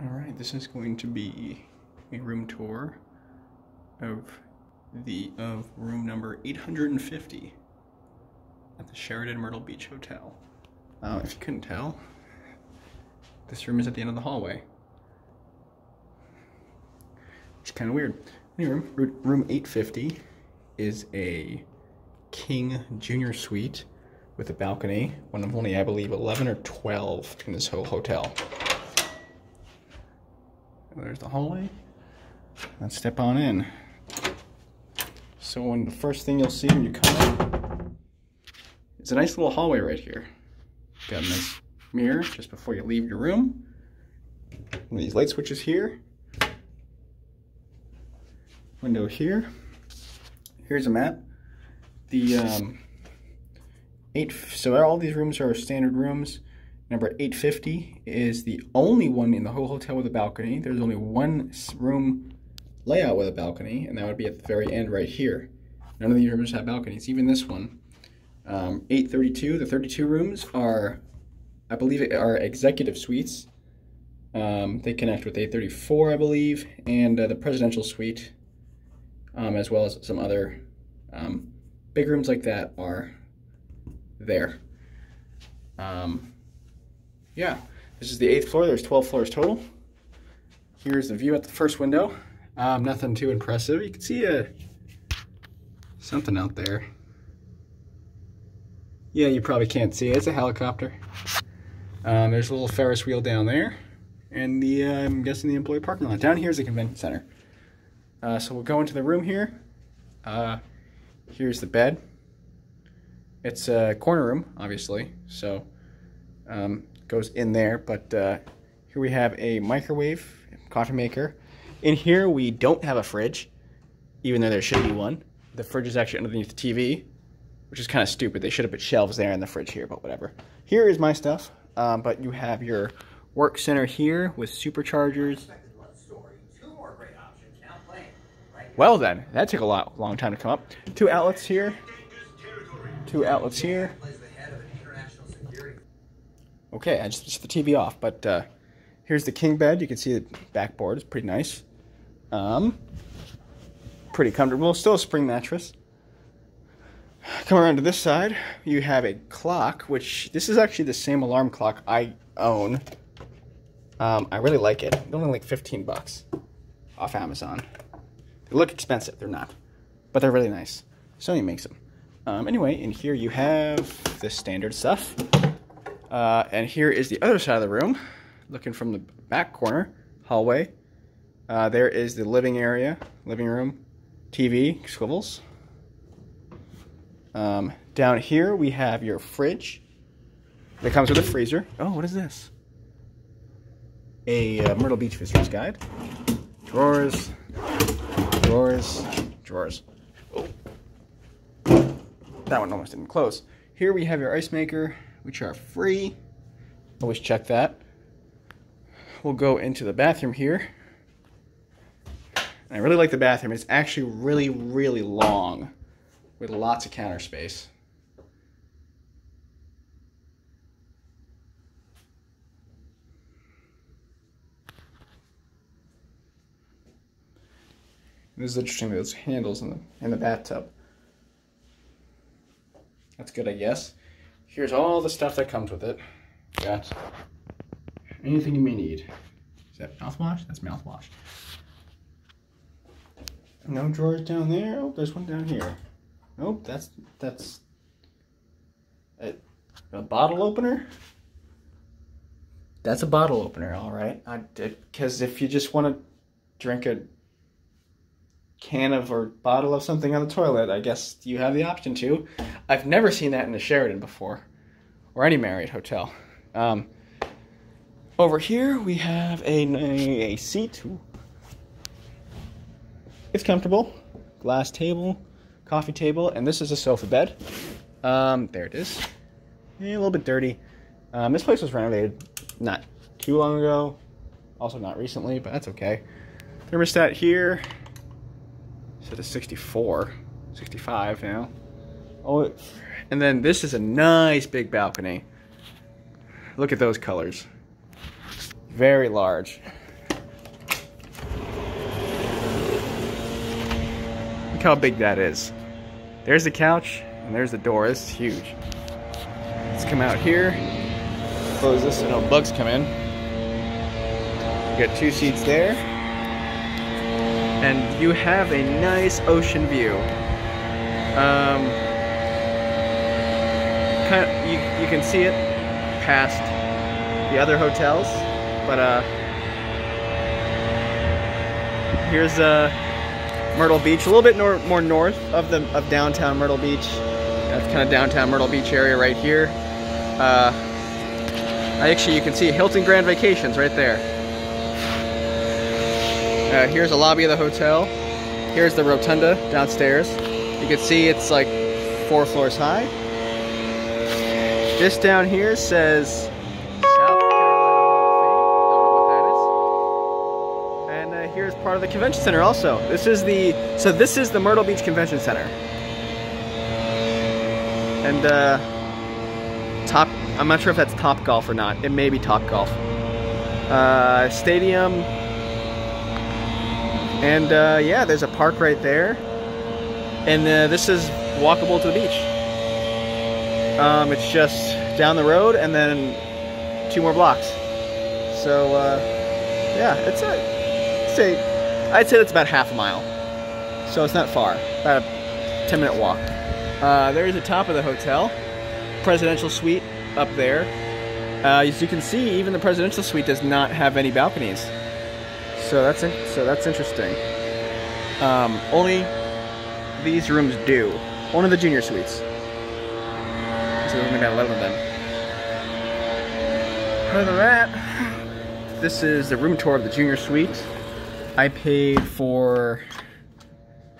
All right, this is going to be a room tour of the of room number 850 at the Sheraton Myrtle Beach Hotel. Uh, if you couldn't tell, this room is at the end of the hallway. It's kind of weird. Anyway, room 850 is a king junior suite with a balcony, one of only, I believe, 11 or 12 in this whole hotel. There's the hallway. Let's step on in. So when the first thing you'll see when you come in, it's a nice little hallway right here. Got a nice mirror just before you leave your room. One of these light switches here. Window here. Here's a map. The um, eight. So all these rooms are standard rooms. Number 850 is the only one in the whole hotel with a balcony. There's only one room layout with a balcony, and that would be at the very end right here. None of these rooms have balconies, even this one. Um, 832, the 32 rooms are, I believe, are executive suites. Um, they connect with 834, I believe, and uh, the presidential suite, um, as well as some other um, big rooms like that are there. Um, yeah, this is the eighth floor. There's 12 floors total. Here's the view at the first window. Um, nothing too impressive. You can see a, uh, something out there. Yeah, you probably can't see it. It's a helicopter. Um, there's a little Ferris wheel down there. And the, uh, I'm guessing the employee parking lot. Down here is the convention center. Uh, so we'll go into the room here. Uh, here's the bed. It's a corner room, obviously. So um, goes in there. But uh, here we have a microwave, coffee maker. In here, we don't have a fridge, even though there should be one. The fridge is actually underneath the TV, which is kind of stupid. They should have put shelves there in the fridge here, but whatever. Here is my stuff, um, but you have your work center here with superchargers. Well then, that took a lot, long time to come up. Two outlets here. Two outlets here. Okay, I just switched the TV off, but uh, here's the king bed. You can see the backboard is pretty nice. Um, pretty comfortable. Still a spring mattress. Come around to this side, you have a clock, which this is actually the same alarm clock I own. Um, I really like it. It's only like 15 bucks off Amazon. They look expensive, they're not, but they're really nice. Sony makes them. Um, anyway, in here you have the standard stuff. Uh, and here is the other side of the room, looking from the back corner, hallway. Uh, there is the living area, living room, TV, swivels. Um, down here we have your fridge. That comes with a freezer. Oh, what is this? A uh, Myrtle Beach Visitor's Guide. Drawers, drawers, drawers. Oh. That one almost didn't close. Here we have your ice maker, which are free. Always check that. We'll go into the bathroom here. I really like the bathroom. It's actually really, really long with lots of counter space. This is interesting, those handles in the, in the bathtub. That's good, I guess. Here's all the stuff that comes with it. Got anything you may need. Is that mouthwash? That's mouthwash. No drawers down there. Oh, there's one down here. Nope, that's that's a, a bottle opener. That's a bottle opener, all right. Because if you just want to drink a can of or bottle of something on the toilet, I guess you have the option to. I've never seen that in the Sheraton before or any Marriott hotel. Um, over here we have a, a, seat. It's comfortable. Glass table, coffee table, and this is a sofa bed. Um, there it is. a little bit dirty. Um, this place was renovated not too long ago. Also not recently, but that's okay. Thermostat here. Set to 64. 65 now. Oh, and then this is a nice big balcony. Look at those colors. Very large. Look how big that is. There's the couch, and there's the door. This is huge. Let's come out here. Close this so no bugs come in. You got two seats there. And you have a nice ocean view. Um, kind of, you, you can see it past the other hotels, but uh, here's uh, Myrtle Beach, a little bit nor more north of the of downtown Myrtle Beach. That's kind of downtown Myrtle Beach area right here. Uh, actually, you can see Hilton Grand Vacations right there. Uh, here's the lobby of the hotel. Here's the rotunda downstairs. You can see it's like four floors high. This down here says South Carolina Hall of Fame. Don't know what that is. And uh, here's part of the convention center also. This is the so this is the Myrtle Beach Convention Center. And uh, top I'm not sure if that's Top Golf or not. It may be Top Golf. Uh, stadium. And uh, yeah, there's a park right there. And uh, this is walkable to the beach. Um, it's just down the road and then two more blocks. So uh, yeah, it's a say I'd say it's about half a mile. So it's not far, about a 10 minute walk. Uh, there's the top of the hotel, presidential suite up there. Uh, as you can see, even the presidential suite does not have any balconies. So that's so that's interesting. Um, only these rooms do. One of the junior suites. So there's only about 11 of them. Other than that, this is the room tour of the junior suite. I paid for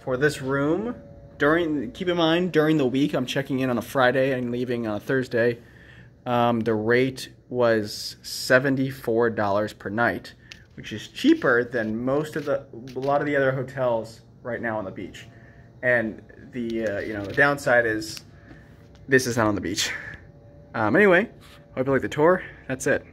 for this room during. Keep in mind during the week, I'm checking in on a Friday and leaving on a Thursday. Um, the rate was seventy-four dollars per night, which is cheaper than most of the a lot of the other hotels right now on the beach. And the uh, you know the downside is this is not on the beach. Um, anyway, hope you like the tour. That's it.